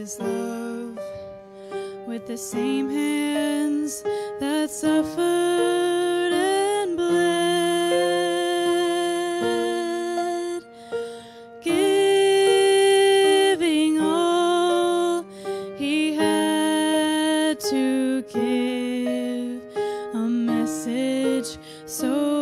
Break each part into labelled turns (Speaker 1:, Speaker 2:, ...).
Speaker 1: his love with the same hands that suffered and bled, giving all he had to give a message so.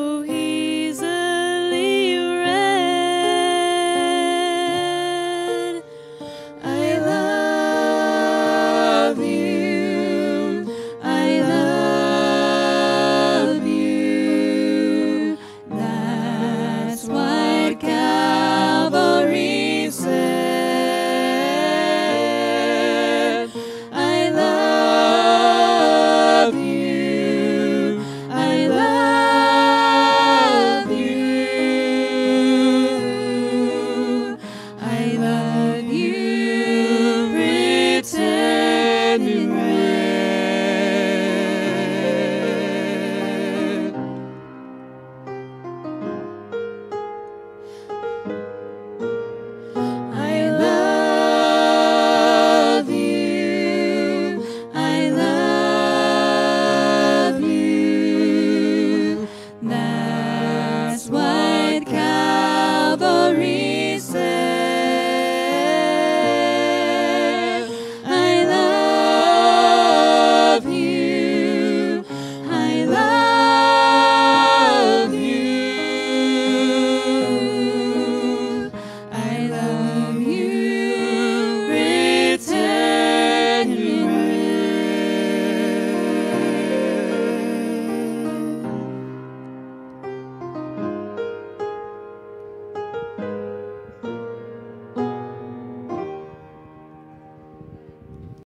Speaker 2: my.